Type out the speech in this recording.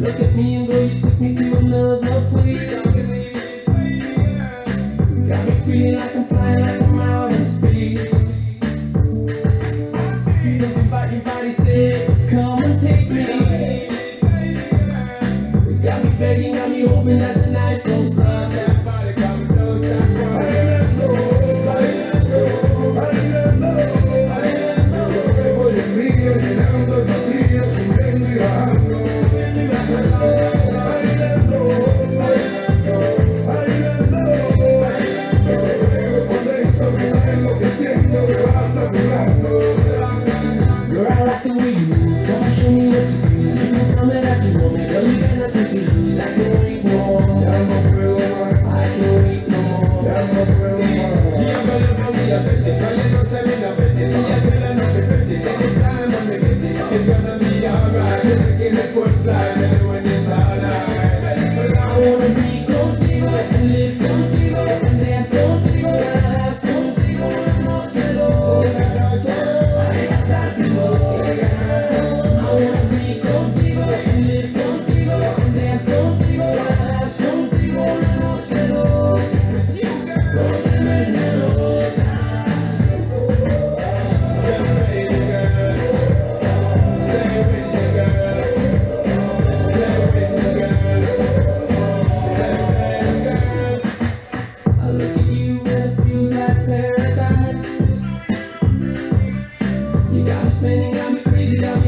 look at me and go, you took me to another place. Got me feeling like I'm flying, like I'm out in space. Everybody, body says, come and take me. Got me begging, got me hoping that the night goes by. It's gonna be alright, making it for fly, and when it's alright, but I wanna be